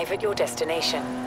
arrive at your destination.